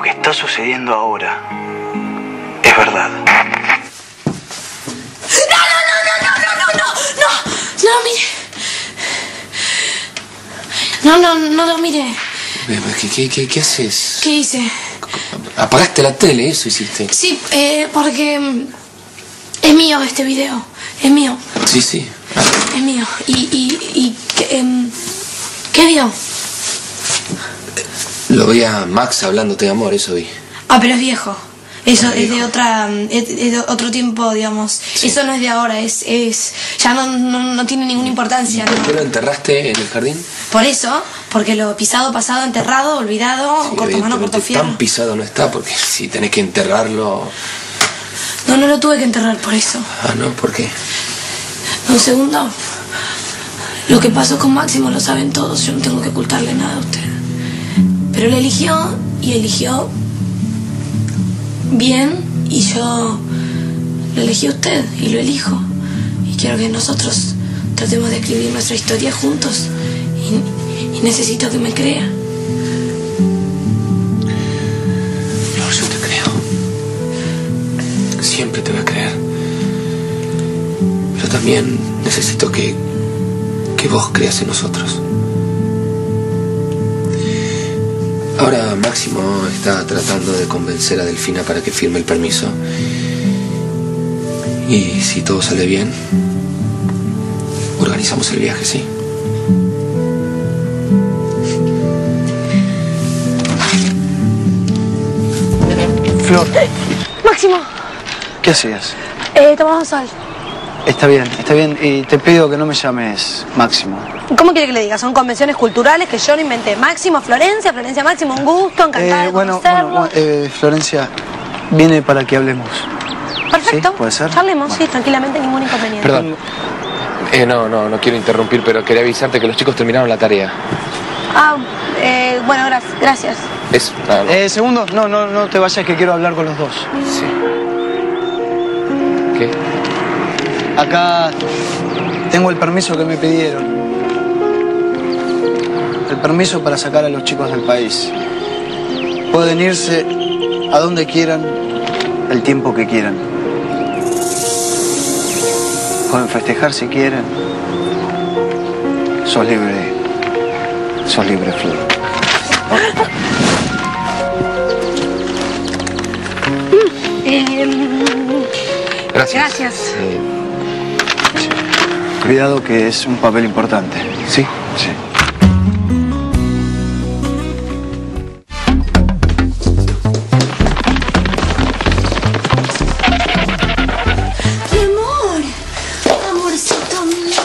lo que está sucediendo ahora es verdad. ¡No, no, no, no, no, no, no, no! ¡No! ¡No lo mire! No, no, no lo mire. ¿Qué, qué, qué, qué haces? ¿Qué hice? Apagaste la tele, eso hiciste. Sí, eh, porque mm, es mío este video. Es mío, Sí, sí. es mío. Y, y, y ¿qué, em, ¿qué vio? Lo vi a Max hablándote de amor, eso vi. Ah, pero es viejo. Eso es de otra, es, es de otro tiempo, digamos. Eso no es de ahora, es, es, ya no, no, no tiene ninguna importancia. ¿Por qué lo enterraste en el jardín? Por eso, porque lo pisado, pasado, enterrado, olvidado, Sí, corto mano, corto fierro. tan pisado no está, porque si tenés que enterrarlo... No, no lo tuve que enterrar por eso. Ah, no, ¿por qué? Un segundo. Lo que pasó con Máximo lo saben todos, yo no tengo que ocultarle nada a usted. Pero él eligió y eligió bien y yo lo elegí a usted y lo elijo. Y quiero que nosotros tratemos de escribir nuestra historia juntos. Y, necesito que me crea. Flor, yo te creo. Siempre te voy a creer. Pero también necesito que, que vos creas en nosotros. Ahora Máximo está tratando de convencer a Delfina para que firme el permiso. Y si todo sale bien, organizamos el viaje, ¿sí? Flor, Máximo, ¿qué hacías? eh, tomamos sal. Está bien, está bien. Y te pido que no me llames Máximo. ¿Cómo quiere que le diga? Son convenciones culturales que yo no inventé. Máximo, Florencia, Florencia Máximo, un gusto, encantada Eh, de bueno, conocerlo. bueno, eh, Florencia, viene para que hablemos. Perfecto. ¿sí? ¿Puede ser? Charlemos, Bueno. sí, tranquilamente, ningún inconveniente. Perdón. Eh, no, no, no quiero interrumpir, pero quería avisarte que los chicos terminaron la tarea. Ah, eh, bueno, gracias. gracias. Es nada, no. Eh, segundo, no, no, no te vayas que quiero hablar con los dos. Sí. Acá tengo el permiso que me pidieron. El permiso para sacar a los chicos del país. Pueden irse a donde quieran, el tiempo que quieran. Pueden festejar si quieren. Sos libre. Sos libre, Flor. Gracias. Gracias. Eh, Cuidado que es un papel importante. ¿Sí? Sí. Mi amor, amorcito mío.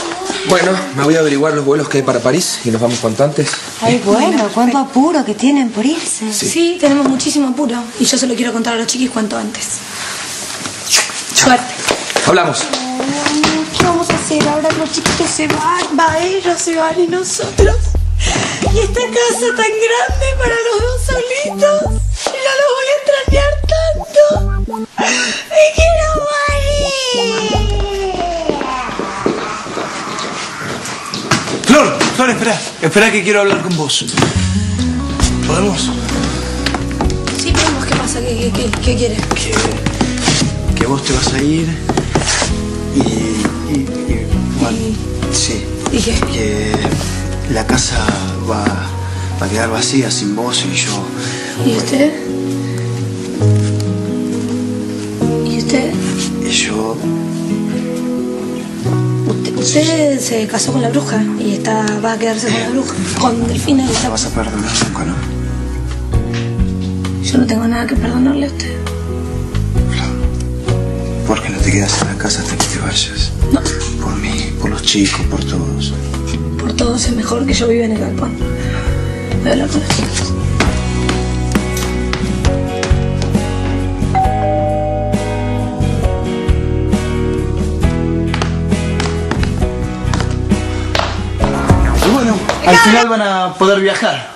Bueno, me voy a averiguar los vuelos que hay para París y nos vamos cuanto antes. Ay, bueno, cuánto apuro que tienen por irse. Sí. tenemos muchísimo apuro. Y yo se lo quiero contar a los chiquis cuanto antes. Suerte. Hablamos. ¿Qué vamos a hacer? Ahora los chiquitos se van, va, ellos se van y nosotros. Y esta casa tan grande para los dos solitos. Ya los voy a extrañar tanto. Me quiero morir. Flor, Flor, espera. Espera que quiero hablar con vos. ¿Podemos? Sí, podemos. ¿Qué pasa? ¿Qué, qué, qué, qué quiere? Que, que vos te vas a ir y, y, y, bueno, sí, ¿Y qué? que la casa va, va a quedar vacía sin vos y yo. ¿Y usted? ¿Y usted? Y yo. Usted, usted se casó con la bruja y está, va a quedarse con la bruja. Con Delfina y No está... vas a perdonar nunca, ¿no? Yo no tengo nada que perdonarle a usted. ¿Por qué no te quedas en la casa hasta que te vayas? No, Por mí, por los chicos, por todos. por todos es mejor que yo viva en el galpón. Voy a hablar con los chicos. Y bueno, al final van a poder viajar.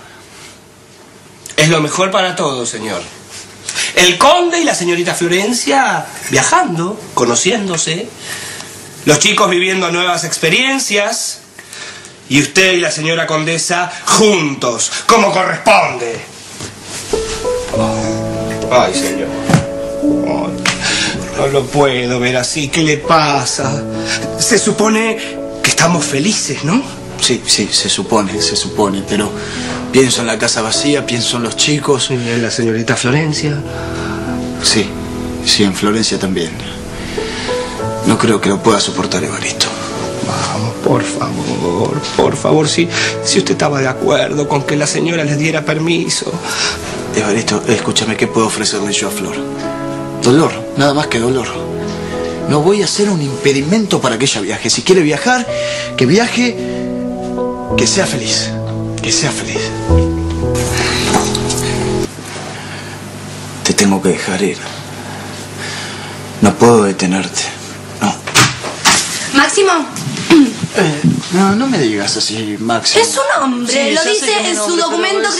Es lo mejor para todos, señor. El conde y la señorita Florencia viajando, conociéndose. Los chicos viviendo nuevas experiencias. Y usted y la señora condesa juntos, como corresponde. Ay, señor. No lo puedo ver así. ¿Qué le pasa? Se supone que estamos felices, ¿no? Sí, sí, se supone, se supone, pero pienso en la casa vacía, pienso en los chicos. Y en la señorita Florencia. Sí, sí, en Florencia también. No creo que lo pueda soportar Evaristo. Vamos, por favor, por favor, si, si usted estaba de acuerdo con que la señora les diera permiso. Evaristo, escúchame, ¿qué puedo ofrecerle yo a Flor? Dolor, nada más que dolor. No voy a ser un impedimento para que ella viaje. Si quiere viajar, que viaje, que sea feliz. Que sea feliz. Te tengo que dejar ir. No puedo detenerte. No. Máximo, Eh, no, no me digas así, Max. es un hombre. Sí, lo dice en su hombre, documento es-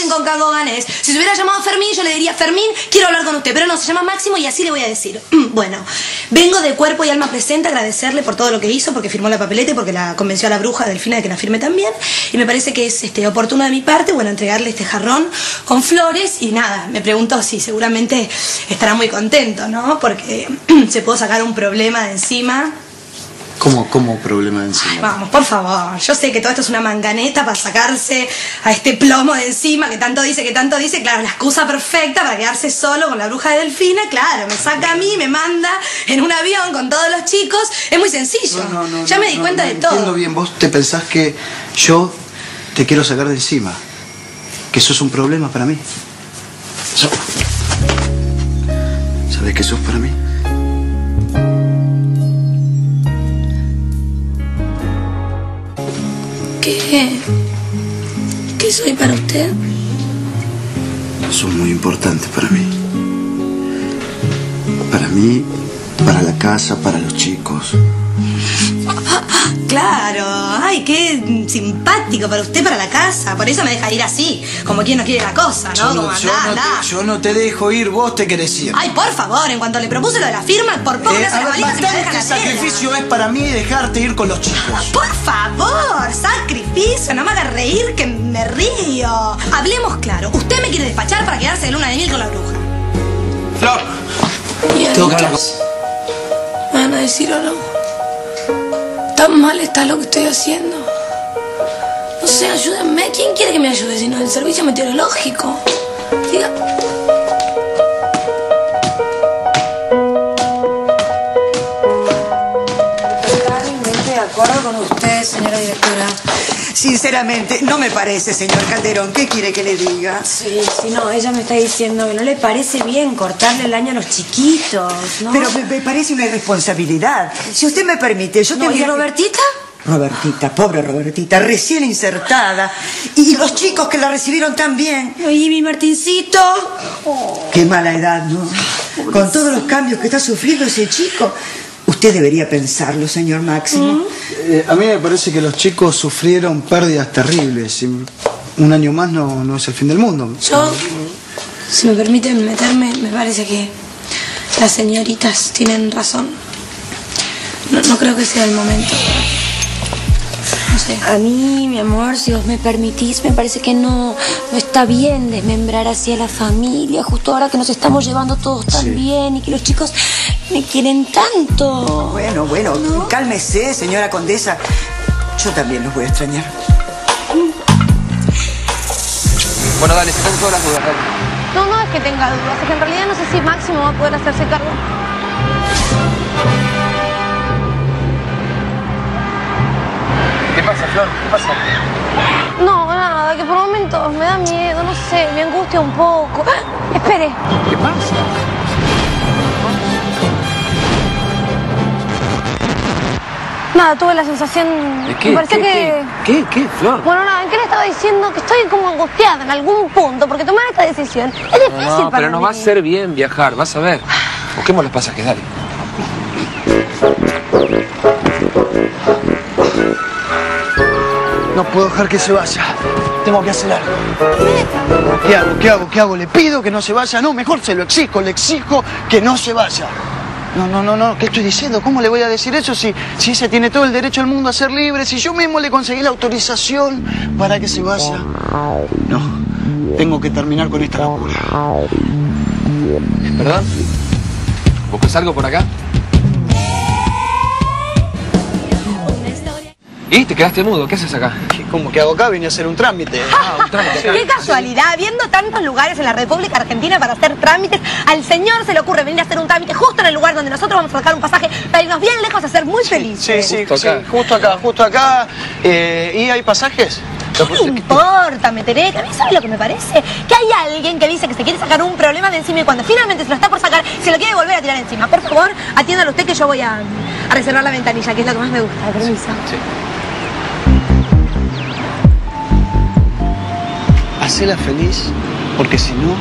ganés. Si se hubiera llamado Fermín, yo le diría, Fermín, quiero hablar con usted. Pero no, se llama Máximo y así le voy a decir. Bueno, vengo de cuerpo y alma presente a agradecerle por todo lo que hizo, porque firmó la papeleta y porque la convenció a la bruja Delfina de que la firme también. Y me parece que es este, oportuno de mi parte, bueno, entregarle este jarrón con flores. Y nada, me pregunto si seguramente estará muy contento, ¿no? Porque se pudo sacar un problema de encima. ¿Cómo, cómo problema de encima? Ay, vamos, por favor. Yo sé que todo esto es una manganeta para sacarse a este plomo de encima que tanto dice, que tanto dice. Claro, la excusa perfecta para quedarse solo con la bruja de Delfina. Claro, me saca a mí, me manda en un avión con todos los chicos. Es muy sencillo. No, no, no, ya no, me di no, cuenta no de Entiendo todo. bien, vos te pensás que yo te quiero sacar de encima. Que eso es un problema para mí. So- ¿Sabes qué sos para mí? ¿Qué? ¿Qué soy para usted? Sos muy importante para mí. Para mí, para la casa, para los chicos. Claro, ay, qué simpático para usted, para la casa. Por eso me deja ir así, como quien no quiere la cosa, ¿no? Yo como yo andá, no te, yo no te dejo ir, vos te querés ir. Ay, por favor, en cuanto le propuse lo de la firma, por poco Eh, me hace a ver, bastante sacrificio es para mí dejarte ir con los chicos. Por favor, sacrificio, no me haga reír que me río. Hablemos claro, usted me quiere despachar para quedarse de luna de miel con la bruja. Flor, Tengo que hablar con- ¿Me van a decir o no? ¿Tan mal está lo que estoy haciendo? No sé, ayúdenme. ¿Quién quiere que me ayude si no el servicio meteorológico? Diga. Acuerdo con usted, señora directora. Sinceramente, no me parece, señor Calderón. ¿Qué quiere que le diga? Sí, sí, no, ella me está diciendo que no le parece bien cortarle el año a los chiquitos, ¿no? Pero me, me parece una irresponsabilidad. Si usted me permite, yo No, tendría ¿y Robertita? Robertita, pobre Robertita, recién insertada. Y los chicos que la recibieron tan bien. ¿Y mi Martincito? Qué mala edad, ¿no? Con todos los cambios que está sufriendo ese chico. Usted debería pensarlo, señor Máximo. Eh, a mí me parece que los chicos sufrieron pérdidas terribles. y un año más no, no es el fin del mundo. Yo, si me permiten meterme, me parece que las señoritas tienen razón. No, no creo que sea el momento. No sé. A mí, mi amor, si vos me permitís, me parece que no, no está bien desmembrar así a la familia, justo ahora que nos estamos llevando todos tan bien y que los chicos me quieren tanto. Bueno, bueno, cálmese, señora condesa. Yo también los voy a extrañar. Bueno, dale, sacate todas las dudas, dale. No, no es que tenga dudas, es que en realidad no sé si Máximo va a poder hacerse cargo. ¿Qué pasa, Flor? ¿Qué pasa? No, nada, que por momentos me da miedo, no sé, me angustia un poco. ¡Ah! Espere, ¿Qué pasa? Nada, tuve la sensación. ¿De qué? Me pareció ¿Qué, que. qué? ¿Qué? ¿Qué, Flor? Bueno, nada, ¿en qué le estaba diciendo? Que estoy como angustiada en algún punto, porque tomar esta decisión es difícil No, para pero nos mí. va a hacer bien viajar, vas a ver. Busquemos los pasajes, dale. No puedo dejar que se vaya. Tengo que hacer algo. ¿Qué hago? ¿Qué hago? ¿Qué hago? ¿Le pido que no se vaya? No, mejor se lo exijo. Le exijo que no se vaya. No, no, no, no. ¿Qué estoy diciendo? ¿Cómo le voy a decir eso si, si ese tiene todo el derecho del mundo a ser libre? Si yo mismo le conseguí la autorización para que se vaya. No. tengo que terminar con esta locura. ¿Verdad? ¿Buscas algo por acá? ¿Y? ¿Te quedaste mudo? ¿Qué haces acá? ¿Cómo que hago acá? Vine a hacer un trámite. Ah, un trámite acá. Qué casualidad, viendo tantos lugares en la República Argentina para hacer trámites, al señor se le ocurre venir a hacer un trámite justo en el lugar donde nosotros vamos a sacar un pasaje para irnos bien lejos a ser muy felices. Sí, sí, Justo sí, acá. justo acá, justo acá. Eh, ¿Y hay pasajes? ¿Qué me importa, me enteré? Que a mí sabe lo que me parece. Que hay alguien que dice que se quiere sacar un problema de encima y cuando finalmente se lo está por sacar, se lo quiere volver a tirar encima. Por favor, atiéndalo usted que yo voy a, a reservar la ventanilla, que es lo que más me gusta. Permiso. Hacela feliz, porque si no,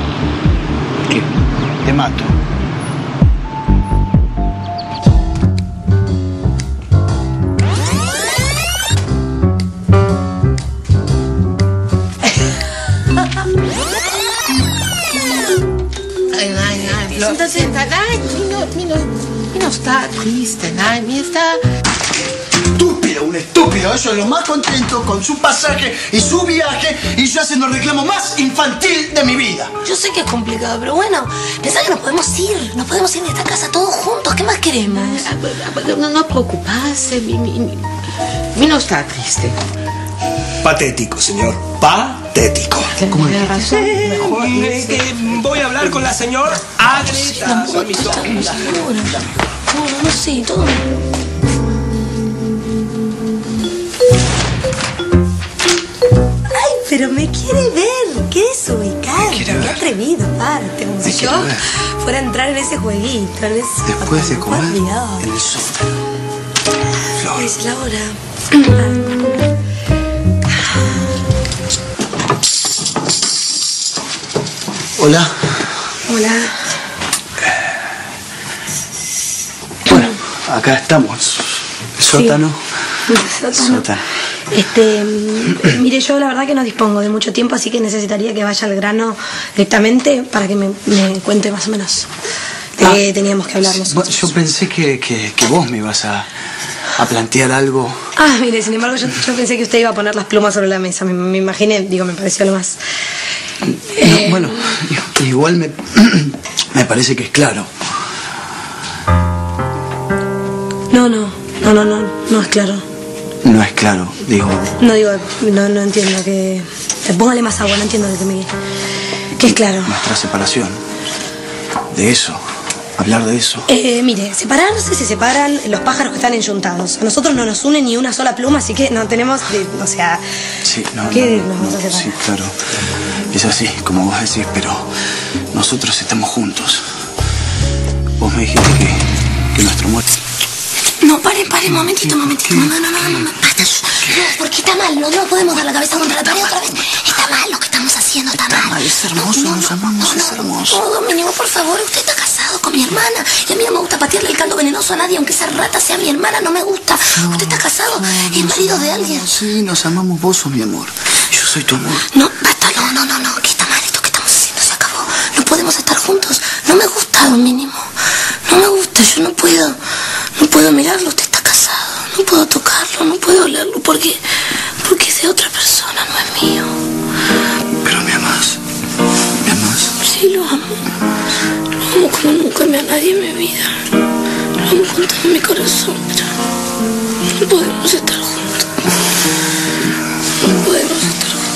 ¿qué? Te mato. Nein, nein, nein, Flor. Nein, Mino, Mino, Mino está triste, nein, mi está... Un estúpido. Eso es lo más contento con su pasaje y su viaje y yo haciendo el reclamo más infantil de mi vida. Yo sé que es complicado, pero bueno, pensá que nos podemos ir. Nos podemos ir de esta casa todos juntos. ¿Qué más queremos? No, no preocuparse, mi, mi, mi- Mino está triste. Patético, señor. Patético. Tiene razón. Que voy a hablar con la señora Agreta. Segura. No, no, no sé, todo. Ay, pero me quiere ver. Qué desubicado. Qué atrevido, aparte. Como si yo fuera a entrar en ese jueguito. En ese... Después de comer, Olvidado. en el sótano. Flor. Es la hora. Hola. Hola. Bueno, acá estamos. El sótano. Sótano. Sótano. Este, mm, mire, yo la verdad que no dispongo de mucho tiempo, así que necesitaría que vaya al grano directamente para que me, me cuente más o menos de Ah, qué teníamos que hablar nosotros. yo pensé que, que- que vos me ibas a, a plantear algo. Ah, mire, sin embargo, yo, yo pensé que usted iba a poner las plumas sobre la mesa. Me, me imaginé, digo, me pareció lo más. Eh, No, bueno, igual me, me parece que es claro. No, no, no, no, no, no es claro. No es claro, digo. No digo, no, no entiendo que. Póngale más agua, no entiendo de qué me. Que es claro. Nuestra separación. De eso. Hablar de eso. Eh, mire, separarse se separan los pájaros que están enyuntados. A nosotros no nos une ni una sola pluma, así que no tenemos, de- o sea, Sí, no, ¿qué no, nos vamos a separar? Sí, claro. Es así, como vos decís, pero nosotros estamos juntos. Vos me dijiste que, que nuestro amor... No, pare, pare, un momentito, momentito. No, no, no, no, no, basta. No, porque está mal, no, no podemos dar la cabeza contra la pared otra vez. Está mal lo que estamos haciendo, está, mal. mal, es hermoso, No, no, nos amamos, no, es hermoso. No, Dominico, por favor, usted está casado con mi hermana. Y a mí no me gusta patearle el caldo venenoso a nadie, aunque esa rata sea mi hermana, no me gusta. usted está casado, es marido de alguien. Sí, nos amamos vos mi amor. Yo soy tu amor. No, basta, no, no, no, no, que está mal esto que estamos haciendo, se acabó. No podemos estar juntos. No me gusta, mínimo. No me gusta, yo no puedo, no puedo mirarlo, usted está casado. No puedo tocarlo, no puedo olerlo, porque, porque es de otra persona, no es mío. Pero me amás. Me amás. Sí, lo amo. Lo amo como nunca me a nadie en mi vida. Lo amo con todo mi corazón, pero no podemos estar juntos. No podemos estar juntos.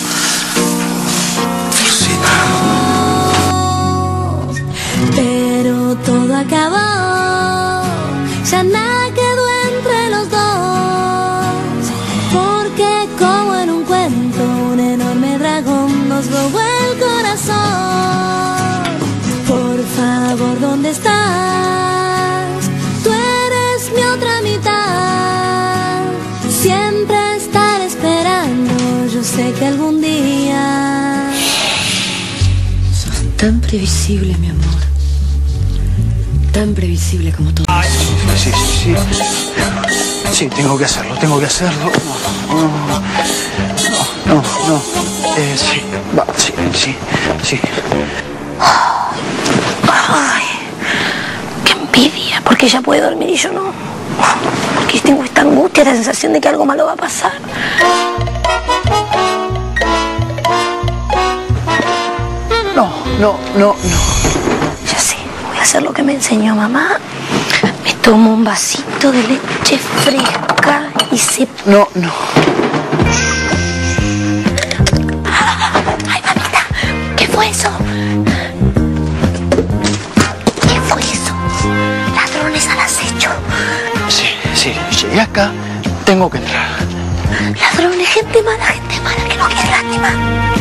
Pero todo acabó, previsible, mi amor. Tan previsible como todo. Sí, sí, sí. Sí, tengo que hacerlo, tengo que hacerlo. No, no, no, no. no. Eh, sí, va, sí, sí, sí. Ay, qué envidia, porque ella puede dormir y yo no. Porque tengo esta angustia, esta sensación de que algo malo va a pasar. No, no, no. Ya sé, voy a hacer lo que me enseñó mamá. Me tomo un vasito de leche fresca y se... No, no. ¡Ay, mamita! ¿Qué fue eso? ¿Qué fue eso? Ladrones al acecho. Sí, sí, llegué acá, tengo que entrar. Ladrones, gente mala, gente mala que no quiere lástima.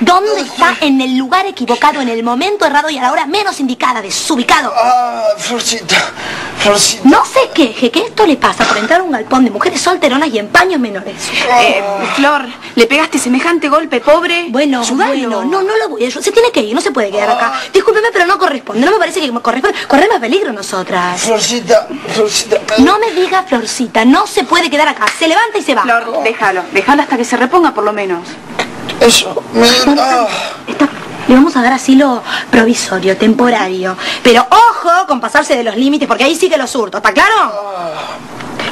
¿Dónde está? En el lugar equivocado, en el momento errado y a la hora menos indicada, desubicado. Ah, Florcita, Florcita. No se queje que esto le pasa por entrar a un galpón de mujeres solteronas y en paños menores. Eh, Flor, le pegaste semejante golpe, pobre. Bueno, Ayúdalo. bueno, no, no lo voy a ayudar. Se tiene que ir, no se puede quedar acá. Discúlpeme, pero no corresponde. No me parece que corresponde. Corremos peligro nosotras. Florcita, Florcita. me- No me diga Florcita, no se puede quedar acá. Se levanta y se va. Flor, déjalo, déjalo hasta que se reponga por lo menos. Eso, me... ah. Está- Le vamos a dar asilo provisorio, temporario. Pero ojo con pasarse de los límites, porque ahí sí que los hurto, ¿está claro?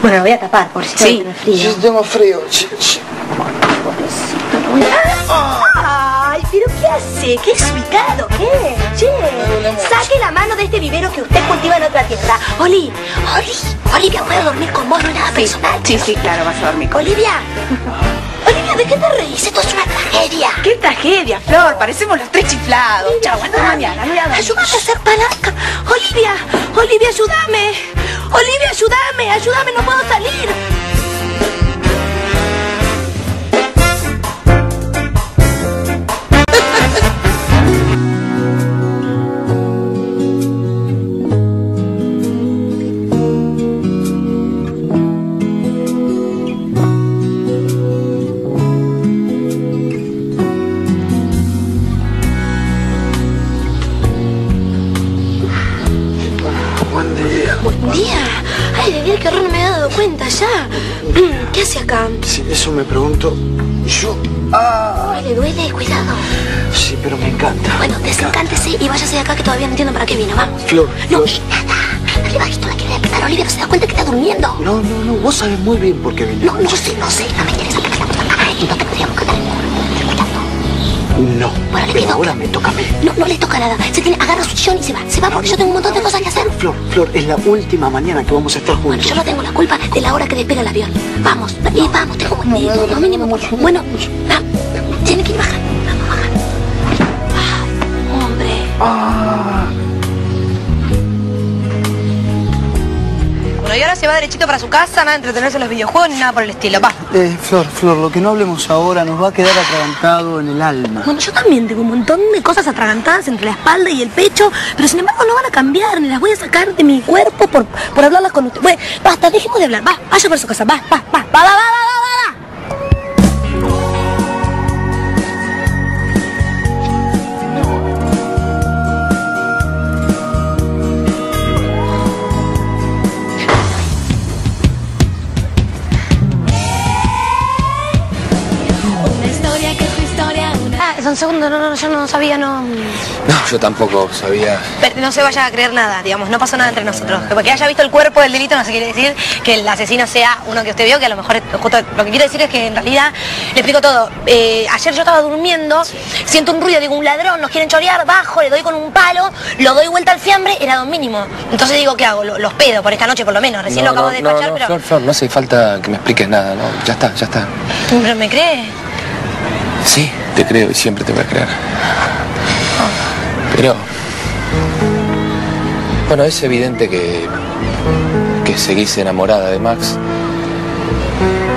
Bueno, lo voy a tapar, por si Sí, tiene frío. Sí, tengo frío. sí, sí. Ay, pero ¿qué hace? ¿Qué es ubicado? ¿Qué? Che, saque la mano de este vivero que usted cultiva en otra tierra. Oli, Oli, Olivia, puedo dormir con vos, no es nada personal. Sí, sí, claro, vas a dormir con Olivia, Olivia, ¿de qué te reís? Esto es una tragedia. ¡Qué tragedia, Flor! Parecemos los tres chiflados. Chau, hasta mañana. Ayúdame a hacer palanca. Olivia, Olivia, ayúdame. Olivia, ayúdame, ayúdame, no puedo salir. Dado cuenta ya. ¿Qué hace acá? Sí, eso me pregunto. Yo. Ah, Ay, le duele, cuidado. sí, pero me encanta. Bueno, desencántese y váyase de acá que todavía no entiendo para qué vino. Vamos. Flor, No, Flor. nada. Esto la quiere despertar. Olivia no se da cuenta que está durmiendo. No, no, no, vos sabés muy bien por qué vine. No, no sé, no sé. No me interesa porque estamos acá y no te podríamos No, Bueno, le pero pido ahora que- me toca a mí. No, no le toca nada. Se tiene, agarra su sillón y se va. Se va porque yo tengo un montón de cosas que hacer. Flor, Flor, es la última mañana que vamos a estar Bueno, juntos. yo no tengo la culpa de la hora que despega el avión. Vamos, y vamos, tengo un día, lo mínimo. Bueno, va, tiene que ir bajando. Vamos. Ay, hombre. Y ahora se va derechito para su casa, nada de entretenerse en los videojuegos ni nada por el estilo, va. Eh, Flor, Flor, lo que no hablemos ahora nos va a quedar atragantado en el alma. Bueno, yo también tengo un montón de cosas atragantadas entre la espalda y el pecho, pero sin embargo no van a cambiar, ni las voy a sacar de mi cuerpo por, por hablarlas con usted. Bueno, basta, dejemos de hablar, va, vaya por su casa, va, va, va, va, va, va. va. Un segundo, no, no, yo no sabía, no... No, yo tampoco sabía. Pero no se vaya a creer nada, digamos, no pasó nada entre nosotros. Que Porque haya visto el cuerpo del delito no se quiere decir que el asesino sea uno que usted vio, que a lo mejor justo lo que quiero decir es que en realidad le explico todo. Eh, ayer yo estaba durmiendo, siento un ruido, digo, un ladrón, nos quieren chorear, bajo, le doy con un palo, lo doy vuelta al fiambre, era don mínimo. Entonces digo, ¿qué hago? Lo- Los pedo por esta noche por lo menos, recién no, lo acabo no, de no, despachar, no, pero... Flor, Flor, no hace falta que me expliques nada, ¿no? Ya está, ya está. ¿Pero me cree? Sí, te creo y siempre te voy a creer. Pero... Bueno, es evidente que... que seguís enamorada de Max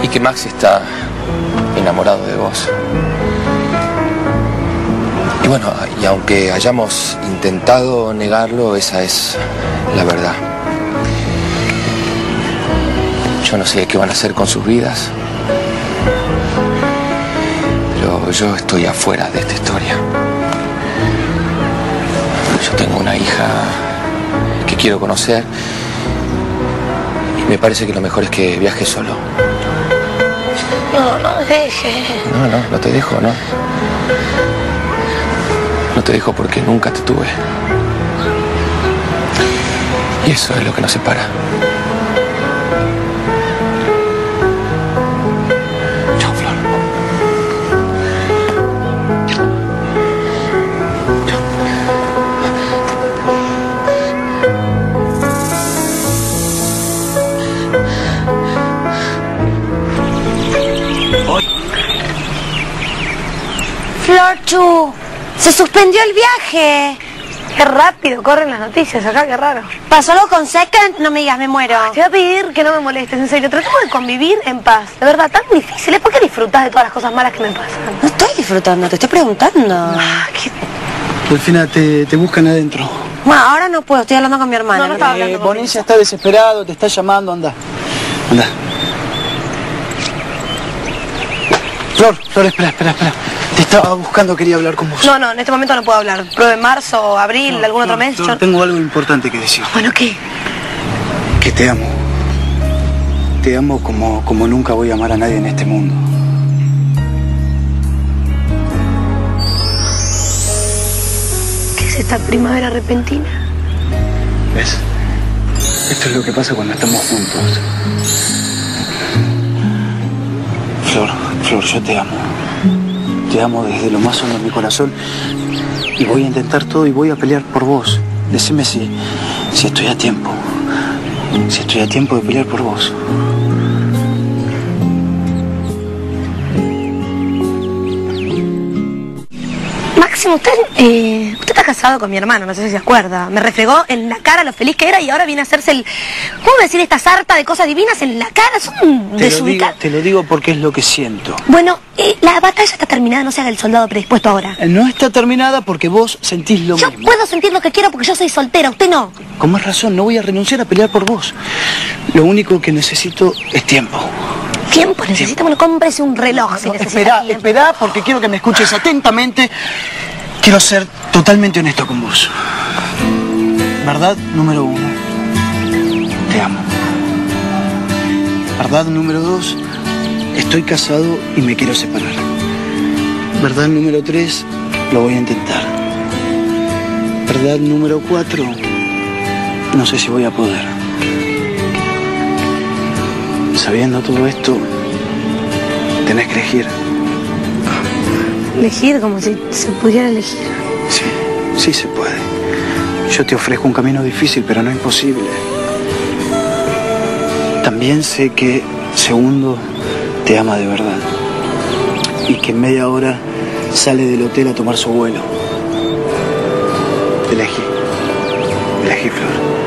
y que Max está enamorado de vos. Y bueno, y aunque hayamos intentado negarlo, esa es la verdad. Yo no sé qué van a hacer con sus vidas, pero yo estoy afuera de esta historia. Yo tengo una hija que quiero conocer y me parece que lo mejor es que viaje solo. No, no deje. No, no, no te dejo, no. No te dejo porque nunca te tuve. Y eso es lo que nos separa. El viaje. Qué rápido corren las noticias acá, qué raro. ¿Pasó algo con Second? No me digas, me muero. Te voy a pedir que no me molestes, en serio. Tratemos de convivir en paz. De verdad, tan difícil. ¿eh? ¿Por qué disfrutás de todas las cosas malas que me pasan? No estoy disfrutando, te estoy preguntando. Ah, qué- Delfina, te, te buscan adentro. Bueno, ahora no puedo, estoy hablando con mi hermana. No, no estaba hablando Eh. Bonicia está desesperado, te está llamando, anda. Anda. Flor, Flor, espera, espera, espera. Te estaba buscando, quería hablar con vos. No, no, en este momento no puedo hablar. Pruebe en marzo, abril, algún otro mes. Flor, yo- Tengo algo importante que decir. Bueno, ¿qué? Que te amo. Te amo como, como nunca voy a amar a nadie en este mundo. ¿Qué es esta primavera repentina? ¿Ves? Esto es lo que pasa cuando estamos juntos. Flor, Yo te amo. Te amo desde lo más hondo de mi corazón. Y voy a intentar todo y voy a pelear por vos. Decime si, si estoy a tiempo. Si estoy a tiempo de pelear por vos. Máximo, usted, eh, usted está casado con mi hermano, no sé si se acuerda. Me refregó en la cara lo feliz que era y ahora viene a hacerse el... ¿Cómo decir esta sarta de cosas divinas en la cara? Son Te lo, digo, te lo digo porque es lo que siento. Bueno, eh, la batalla está terminada, no se haga el soldado predispuesto ahora. Eh, No está terminada porque vos sentís lo Yo mismo. puedo sentir lo que quiero porque yo soy soltera, usted no. Con más razón, no voy a renunciar a pelear por vos. Lo único que necesito es tiempo. Tiempo, necesita, bueno, cómprese un reloj si necesita Espera, tiempo. espera, porque quiero que me escuches atentamente. Quiero ser totalmente honesto con vos. Verdad número uno. Te amo. Verdad número dos. Estoy casado y me quiero separar. Verdad número tres. Lo voy a intentar. Verdad número cuatro. No sé si voy a poder. Sabiendo todo esto, tenés que elegir. Elegir como si se pudiera elegir. Sí, sí se puede. Yo te ofrezco un camino difícil, pero no imposible. También sé que Segundo te ama de verdad. Y que en media hora sale del hotel a tomar su vuelo. Elegí. Elegí, Flor.